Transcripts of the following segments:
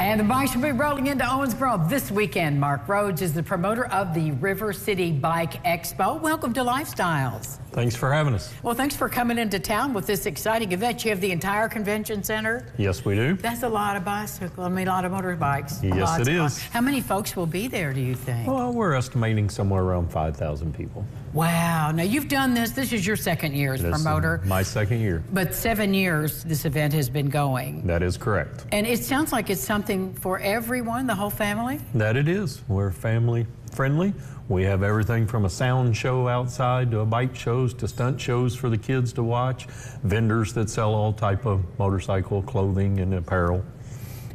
And the bikes will be rolling into Owensboro this weekend. Mark Rhodes is the promoter of the River City Bike Expo. Welcome to Lifestyles. Thanks for having us. Well, thanks for coming into town with this exciting event. You have the entire convention center. Yes, we do. That's a lot of bicycles. I mean, a lot of motorbikes. Yes, Lots it is. How many folks will be there, do you think? Well, we're estimating somewhere around 5,000 people. Wow. Now, you've done this. This is your second year as This promoter. My second year. But seven years this event has been going. That is correct. And it sounds like it's something for everyone, the whole family. That it is. We're family friendly. We have everything from a sound show outside to a bike shows to stunt shows for the kids to watch, vendors that sell all type of motorcycle clothing and apparel.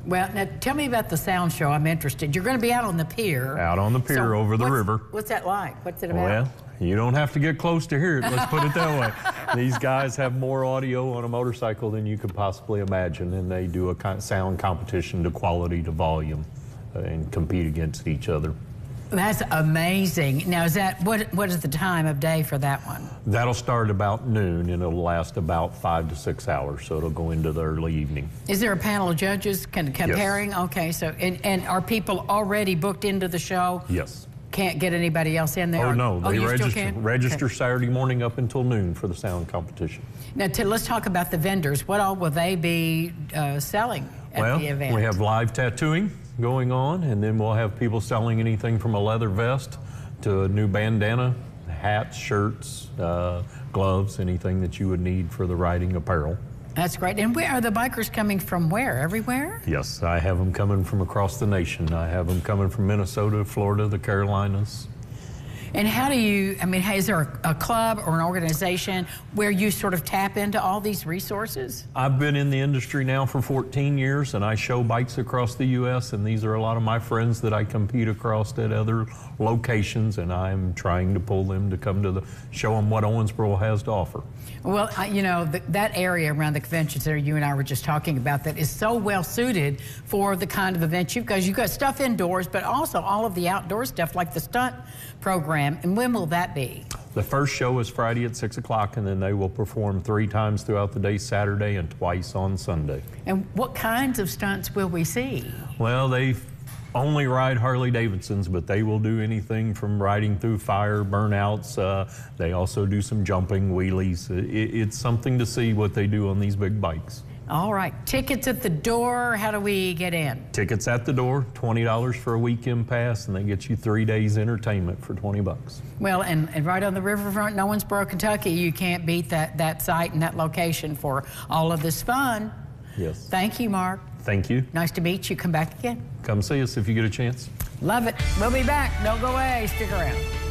Well, now tell me about the sound show. I'm interested. You're going to be out on the pier. Out on the pier So over the what's- river. What's that like? What's it about? Well, you don't have to get close to hear it. Let's put it that way. These guys have more audio on a motorcycle than you could possibly imagine, and they do a sound competition to quality to volume uh, and compete against each other. That's amazing. Now, is that what? What is the time of day for that one? That'll start about noon and it'll last about five to six hours, so it'll go into the early evening. Is there a panel of judges can, comparing? Okay, so and, and are people already booked into the show? Yes. Can't get anybody else in there? Oh, no, they you still register, register Okay. Saturday morning up until noon for the sound competition. Now, let's talk about the vendors. What all will they be uh, selling at well, the event? we have live tattooing going on, and then we'll have people selling anything from a leather vest to a new bandana, hats, shirts, uh, gloves, anything that you would need for the riding apparel. That's great. And where are the bikers coming from? Where? Everywhere? Yes, I have them coming from across the nation. I have them coming from Minnesota, Florida, the Carolinas. And how do you, I mean, is there a, club or an organization where you sort of tap into all these resources? I've been in the industry now for 14 years and I show bikes across the U.S. and these are a lot of my friends that I compete across at other locations and I'm trying to pull them to come to the, show them what Owensboro has to offer. Well, I, you know, th that area around the convention center you and I were just talking about that is so well suited for the kind of event you've got. You've got stuff indoors, but also all of the outdoor stuff like the stunt program. And when will that be? The first show is Friday at 6 o'clock and then they will perform three times throughout the day Saturday and twice on Sunday. And what kinds of stunts will we see? Well, they only ride Harley Davidsons, but they will do anything from riding through fire, burnouts. Uh, they also do some jumping, wheelies. It, it's something to see what they do on these big bikes. All right, tickets at the door. How do we get in? Tickets at the door, $20 for a weekend pass, and they get you three days entertainment for 20 bucks. Well, and, and right on the riverfront in Owensboro Kentucky, you can't beat that, that site and that location for all of this fun. Yes. Thank you, Mark. Thank you. Nice to meet you. Come back again. Come see us if you get a chance. Love it. We'll be back. Don't go away. Stick around.